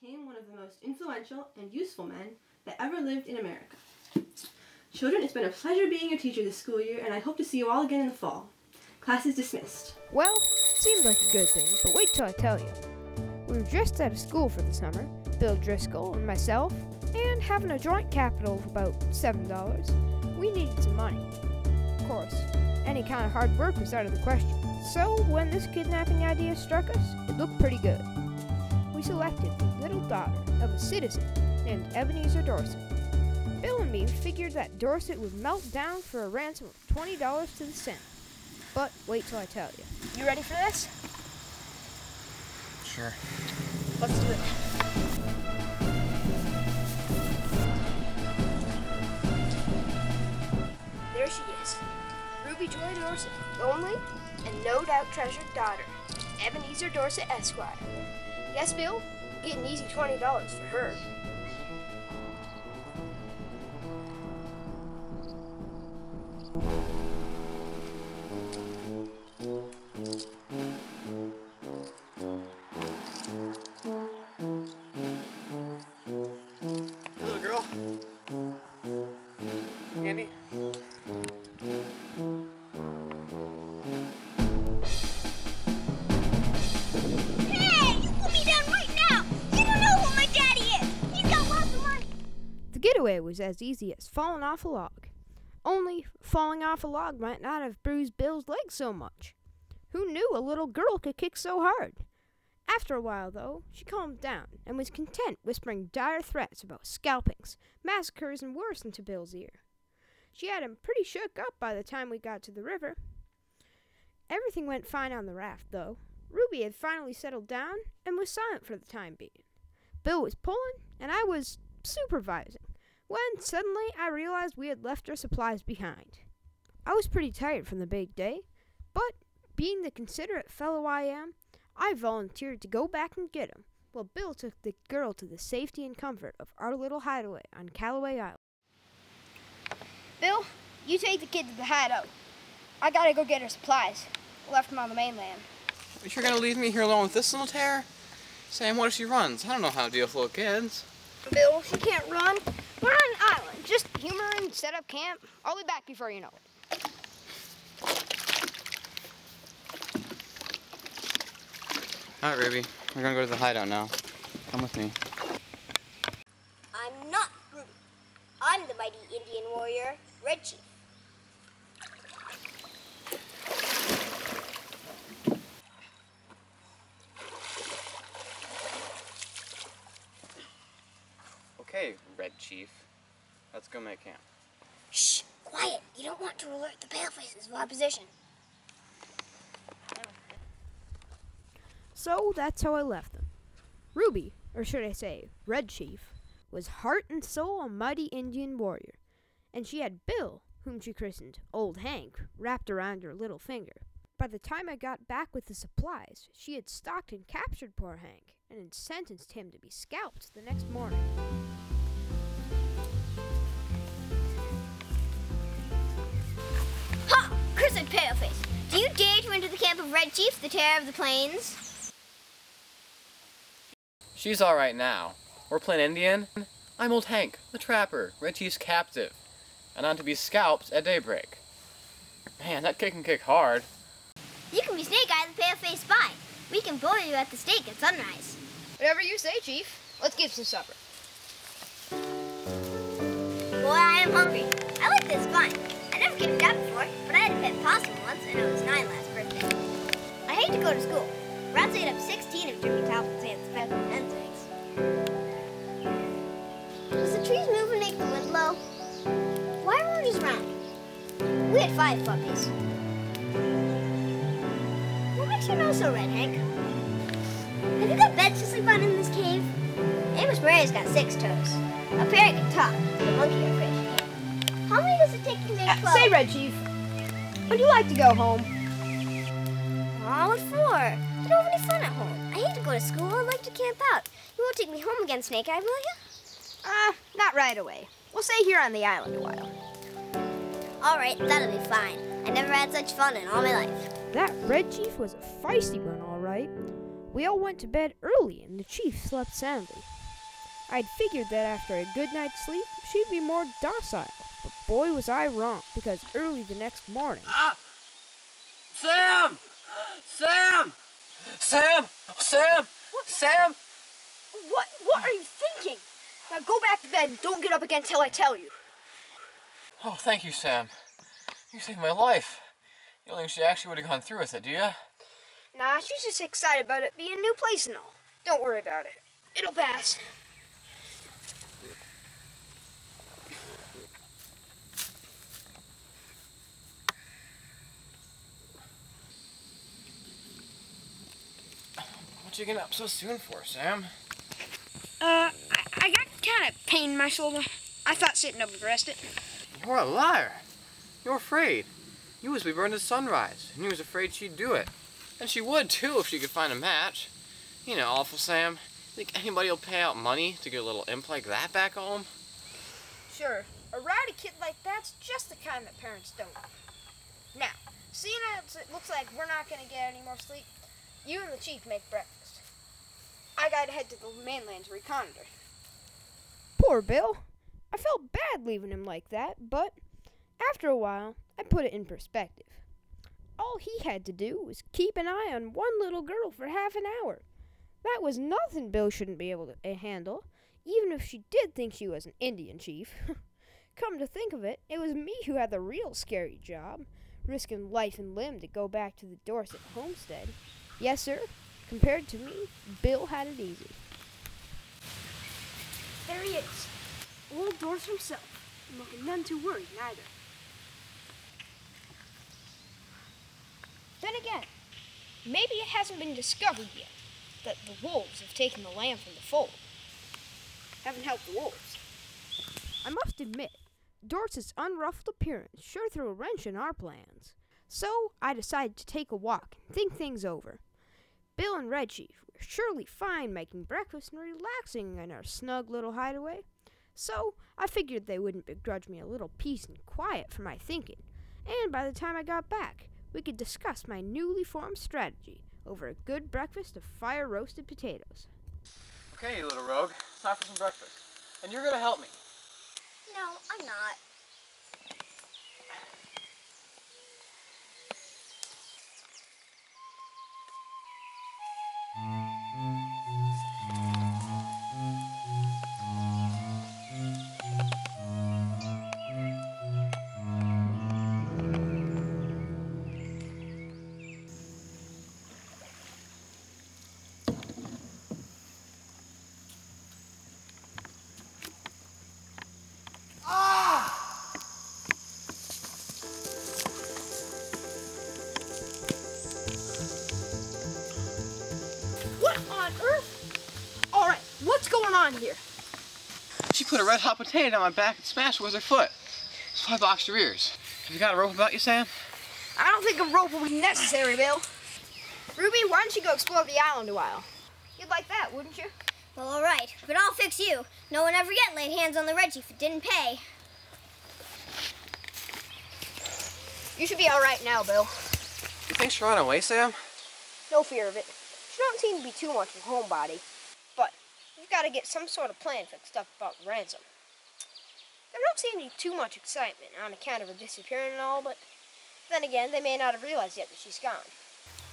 became one of the most influential and useful men that ever lived in America. Children, it's been a pleasure being your teacher this school year, and I hope to see you all again in the fall. Class is dismissed. Well, seems like a good thing, but wait till I tell you. We were just out of school for the summer, Bill Driscoll and myself, and having a joint capital of about $7, we needed some money. Of course, any kind of hard work was out of the question. So, when this kidnapping idea struck us, it looked pretty good. We selected the little daughter of a citizen named Ebenezer Dorset. Bill and me figured that Dorset would melt down for a ransom of $20 to the cent. But wait till I tell you. You ready for this? Sure. Let's do it. There she is. Ruby Joy Dorset, only and no doubt treasured daughter, Ebenezer Dorset Esquire. Yes, Bill, get an easy $20 for her. Was as easy as falling off a log. Only falling off a log might not have bruised Bill's leg so much. Who knew a little girl could kick so hard? After a while, though, she calmed down and was content whispering dire threats about scalpings, massacres, and worse into Bill's ear. She had him pretty shook up by the time we got to the river. Everything went fine on the raft, though. Ruby had finally settled down and was silent for the time being. Bill was pulling, and I was supervising when suddenly I realized we had left our supplies behind. I was pretty tired from the big day, but being the considerate fellow I am, I volunteered to go back and get 'em, while Bill took the girl to the safety and comfort of our little hideaway on Callaway Island. Bill, you take the kid to the hideout. I gotta go get her supplies. Left 'em on the mainland. But You sure gonna leave me here alone with this little tear? Sam, what if she runs? I don't know how to deal with little kids. Bill, she can't run. We're on an island. Just humor and set up camp. I'll be back before you know it. All right, Ruby. We're gonna go to the hideout now. Come with me. I'm not Ruby. I'm the mighty Indian warrior, Red Chief. Chief. Let's go make camp. Shh! Quiet! You don't want to alert the palefaces of our position. So that's how I left them. Ruby, or should I say, Red Chief, was heart and soul a mighty Indian warrior, and she had Bill, whom she christened Old Hank, wrapped around her little finger. By the time I got back with the supplies, she had stalked and captured poor Hank, and had sentenced him to be scalped the next morning. You dare to enter the camp of Red Chief, the terror of the plains? She's all right now. We're playing Indian. I'm Old Hank, the trapper, Red Chief's captive, and I'm to be scalped at daybreak. Man, that kick can kick hard. You can be Snake Eye, the paleface spy. We can boil you at the stake at sunrise. Whatever you say, Chief. Let's get some supper. Boy, I am hungry. I like this fun. I never came down before, but I had a pet possum and I was nine last birthday. I hate to go to school. Rats ate up 16 of Jimmy Talbot's aunt's pheasant hens eggs. Does the trees move and make the wind blow? Why were we just running? We had five puppies. What makes your nose so red, Hank? Have you got beds to sleep on in this cave? Amos Maria's got six toes. A parrot can talk, but a monkey or fish. How many does it take to make uh, twelve? Say, Red Chief, would you like to go home? Aw, what for? I don't have any fun at home. I hate to go to school. I like to camp out. You won't take me home again, Snake Eye, will you? Uh, not right away. We'll stay here on the island a while. All right, that'll be fine. I never had such fun in all my life. That Red Chief was a feisty one, all right. We all went to bed early and the chief slept soundly. I'd figured that after a good night's sleep, she'd be more docile, but boy was I wrong, because early the next morning, Ah! Sam! Sam! Sam! Sam! Sam! What what are you thinking? Now go back to bed and don't get up again till I tell you. Oh, thank you, Sam. You saved my life. You don't think she actually would have gone through with it, do you? Nah, she's just excited about it being a new place and all. Don't worry about it. It'll pass. What you getting up so soon for, Sam? Uh, I, I got kind of pain in my shoulder. I thought sitting up would rest it. You're a liar. You're afraid. You was we burned at sunrise, and you was afraid she'd do it. And she would, too, if she could find a match. You know, awful Sam. Think anybody will pay out money to get a little imp like that back home? Sure, a rowdy kid like that's just the kind that parents don't. Now, seeing as it looks like we're not going to get any more sleep, you and the chief make breakfast. I gotta head to the mainland to reconnoiter. Poor Bill. I felt bad leaving him like that, but after a while, I put it in perspective. All he had to do was keep an eye on one little girl for half an hour. That was nothing Bill shouldn't be able to uh, handle, even if she did think she was an Indian chief. Come to think of it, it was me who had the real scary job, risking life and limb to go back to the Dorset homestead. Yes, sir, compared to me, Bill had it easy. There he is. Old Dorse himself. And looking none too worried neither. Then again, maybe it hasn't been discovered yet that the wolves have taken the lamb from the fold. Haven't helped the wolves. I must admit, Dorset's unruffled appearance sure threw a wrench in our plans. So I decided to take a walk and think things over. Bill and Red Chief were surely fine making breakfast and relaxing in our snug little hideaway. So I figured they wouldn't begrudge me a little peace and quiet for my thinking. And by the time I got back, we could discuss my newly formed strategy over a good breakfast of fire roasted potatoes. Okay, you little rogue. Time for some breakfast. And you're gonna help me. No, I'm not. Put a red hot potato on my back and smashed it with her foot. So I boxed her ears. Have you got a rope about you, Sam? I don't think a rope will be necessary, Bill. Ruby, why don't you go explore the island a while? You'd like that, wouldn't you? Well, all right, but I'll fix you. No one ever yet laid hands on the Red Chief if it didn't pay. You should be all right now, Bill. You think she'll run away, Sam? No fear of it. She don't seem to be too much of a homebody. We've got to get some sort of plan fixed up about ransom. There don't seem any too much excitement on account of her disappearing and all, but then again, they may not have realized yet that she's gone.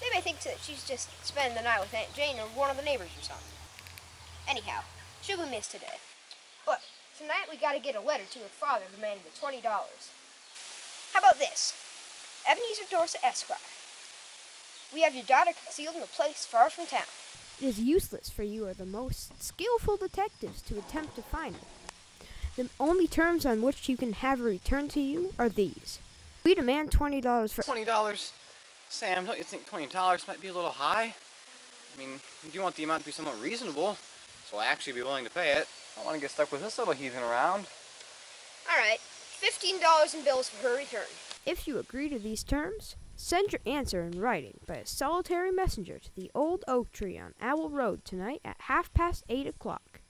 They may think that she's just spending the night with Aunt Jane or one of the neighbors or something. Anyhow, she'll be missed today. But tonight we got to get a letter to her father demanding the twenty dollars. How about this? Ebenezer Dorset Esquire. We have your daughter concealed in a place far from town. It is useless for you or the most skillful detectives to attempt to find her. The only terms on which you can have her returned to you are these. We demand twenty dollars for Twenty dollars? Sam, don't you think twenty dollars might be a little high? I mean, you do want the amount to be somewhat reasonable, so I'll actually be willing to pay it. I don't want to get stuck with this little heathen around. Alright, fifteen dollars in bills for her return. If you agree to these terms, send your answer in writing by a solitary messenger to the old oak tree on Owl Road tonight at half past eight o'clock.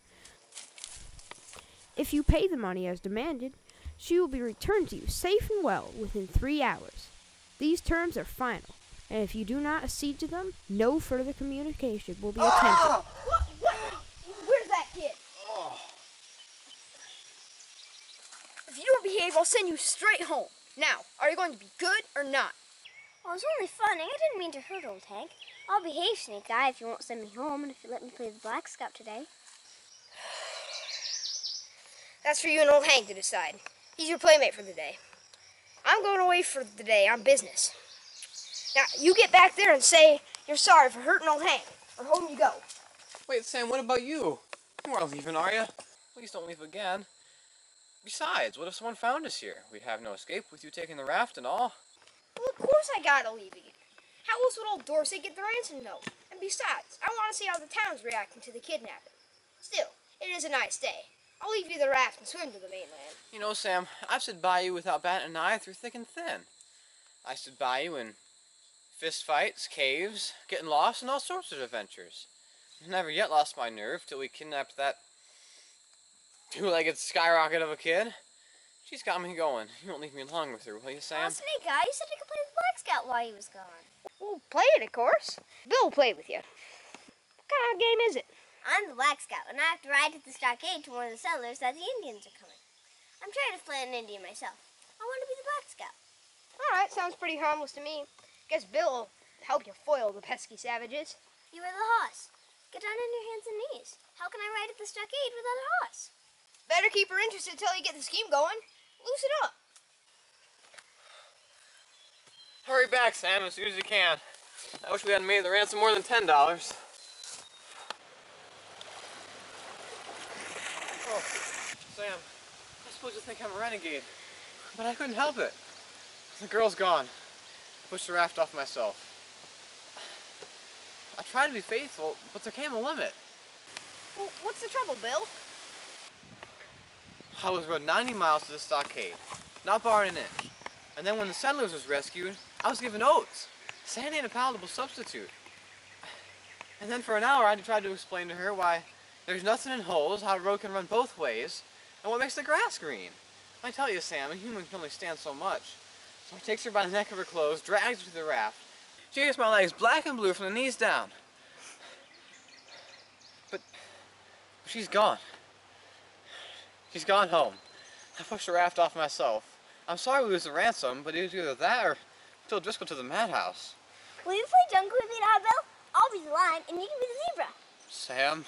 If you pay the money as demanded, she will be returned to you safe and well within three hours. These terms are final. and if you do not accede to them, no further communication will be attempted. What? What? Where's that kid? If you don't behave, I'll send you straight home. Now, are you going to be good or not? Well, it was only funny. I didn't mean to hurt old Hank. I'll behave, Snake Eye, if you won't send me home and if you let me play the Black Scout today. That's for you and old Hank to decide. He's your playmate for the day. I'm going away for the day on business. Now, you get back there and say you're sorry for hurting old Hank, or home you go. Wait, Sam, what about you? You aren't leaving, are you? Please don't leave again. Besides, what if someone found us here? We'd have no escape with you taking the raft and all. Well, of course I gotta leave again. How else would old Dorsey get the ransom note? And besides, I want to see how the town's reacting to the kidnapping. Still, it is a nice day. I'll leave you the raft and swim to the mainland. You know, Sam, I've stood by you without batting an eye through thick and thin. I stood by you in fist fights, caves, getting lost, and all sorts of adventures. Never yet lost my nerve till we kidnapped that two-legged skyrocket of a kid. She's got me going. You won't leave me alone with her, will you, Sam? Oh, Sam? Snake Eye, you said you could play the Black Scout while he was gone. We'll play it, of course. Bill will play with you. What kind of game is it? I'm the Black Scout, and I have to ride to the stockade to warn the settlers that the Indians are coming. I'm trying to play an Indian myself. I want to be the Black Scout. All right, sounds pretty harmless to me. Guess Bill will help you foil the pesky savages. You are the hoss. Get down on your hands and knees. How can I ride at the stockade without a hoss? Better keep her interested till you get the scheme going. Loosen up. Hurry back, Sam, as soon as you can. I wish we hadn't made the ransom more than ten dollars. Oh, Sam, I suppose you think I'm a renegade, but I couldn't help it. The girl's gone. I pushed the raft off myself. I tried to be faithful, but there came a limit. Well, what's the trouble, Bill? I was rode 90 miles to the stockade, not barring an inch. And then when the settlers was rescued, I was given oats. Sand ain't a palatable substitute. And then for an hour I tried to explain to her why there's nothing in holes, how a road can run both ways, and what makes the grass green. I tell you, Sam, a human can only stand so much. So I takes her by the neck of her clothes, drags her to the raft. She gets my legs black and blue from the knees down. But she's gone. She's gone home. I pushed the raft off myself. I'm sorry we lose the ransom, but it was either that or Bill Driscoll to the madhouse. Will you play jungle with me now, Bill? I'll be the lion, and you can be the zebra. Sam,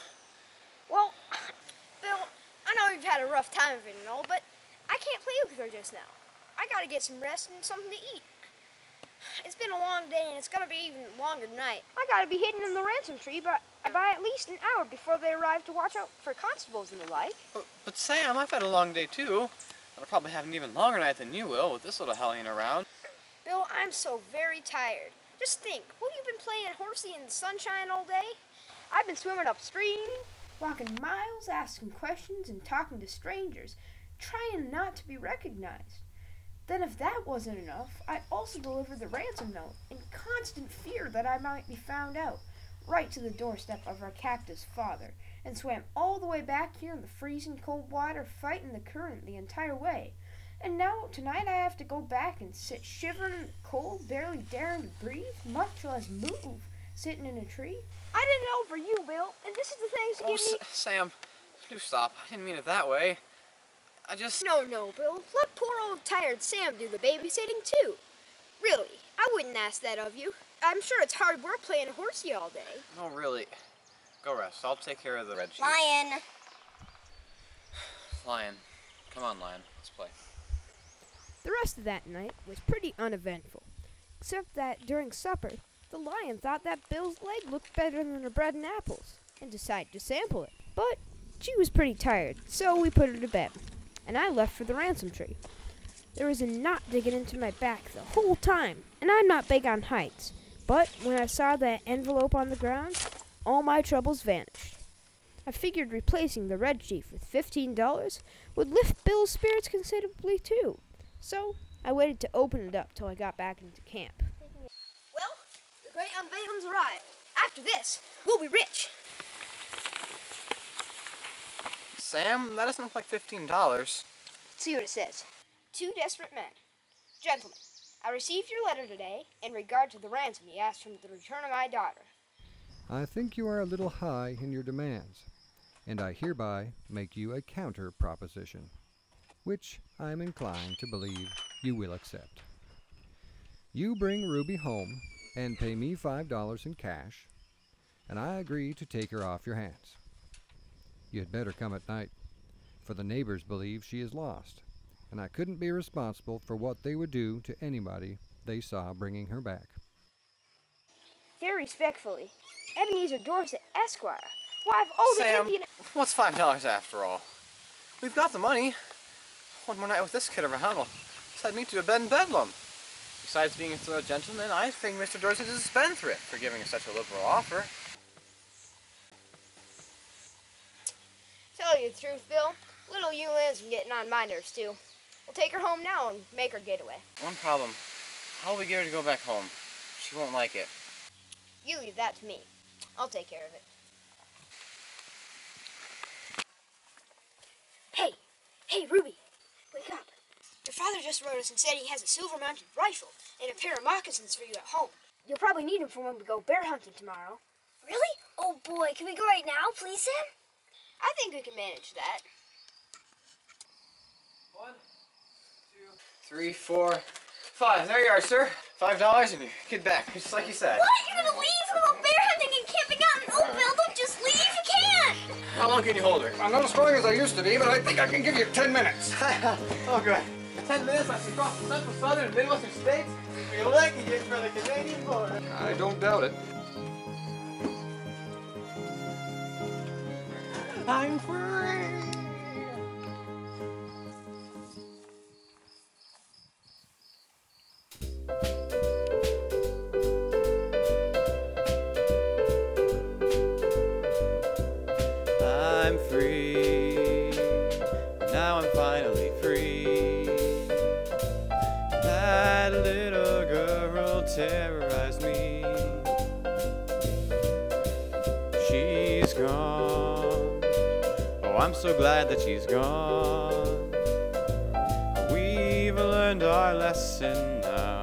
Well, Bill, I know you've had a rough time of it and all, but I can't play with her just now. I gotta get some rest and something to eat. It's been a long day, and it's gonna be even longer tonight. I gotta be hidden in the ransom tree by, by at least an hour before they arrive to watch out for constables and the like. but, but Sam, I've had a long day too. I'll probably have an even longer night than you will with this little hellion around. Bill, I'm so very tired. Just think, what have you been playing horsey in the sunshine all day? I've been swimming upstream. Walking miles, asking questions, and talking to strangers, trying not to be recognized. Then, if that wasn't enough, I also delivered the ransom note in constant fear that I might be found out, right to the doorstep of our captive's father, and swam all the way back here in the freezing cold water, fighting the current the entire way. And now, tonight, I have to go back and sit shivering in the cold, barely daring to breathe, much less move, sitting in a tree. I didn't know for you, Bill, and this is the things to Oh, me. S- Sam, do stop. I didn't mean it that way. I just. No, no, Bill. Let poor old tired Sam do the babysitting too. Really, I wouldn't ask that of you. I'm sure it's hard work playing horsey all day. No, really. Go rest. I'll take care of the Red Chief. Lion. Lion. Come on, Lion. Let's play. The rest of that night was pretty uneventful, except that during supper, the lion thought that Bill's leg looked better than the bread and apples, and decided to sample it. But she was pretty tired, so we put her to bed, and I left for the ransom tree. There was a knot digging into my back the whole time, and I'm not big on heights, but when I saw that envelope on the ground, all my troubles vanished. I figured replacing the red chief with fifteen dollars would lift Bill's spirits considerably too. So I waited to open it up till I got back into camp. Well, the great unveiling's arrived. After this, we'll be rich. Sam, that doesn't look like fifteen dollars. Let's see what it says. Two desperate men. Gentlemen, I received your letter today in regard to the ransom you asked from the return of my daughter. I think you are a little high in your demands, and I hereby make you a counter proposition, which I am inclined to believe you will accept. You bring Ruby home and pay me five dollars in cash, and I agree to take her off your hands. You had better come at night, for the neighbors believe she is lost, and I couldn't be responsible for what they would do to anybody they saw bringing her back. Very respectfully, Ebenezer Dorset, Esquire, wife of the Sam, Indian. what's five dollars after all? We've got the money. One more night with this kid of around will set me to a bed in bedlam. Besides being a thorough gentleman, I think Mr. Dorset is a spendthrift for giving us such a liberal offer. Tell you the truth, Bill, little Eulan's been getting on my nerves too. We'll take her home now and make her getaway. One problem. How will we get her to go back home? She won't like it. You leave that to me. I'll take care of it. Hey, hey, Ruby, wake up. Your father just wrote us and said he has a silver mounted rifle and a pair of moccasins for you at home. You'll probably need them for when we go bear hunting tomorrow. Really? Oh boy, can we go right now, please, Sam? I think we can manage that. One, two, three, four, five. There you are, sir. Five dollars and your kid back, just like you said. What? You're gonna leave? We'll go bear hunting and camping out in Oakville. Don't just leave. You can't. How long can you hold her? I'm not as strong as I used to be, but I think I can give you ten minutes. oh, good. Ten minutes, that's across the central, southern, and midwestern states. We're lucky it for the Canadian border. I don't doubt it. I'm free. She's gone. Oh, I'm so glad that she's gone. We've learned our lesson now.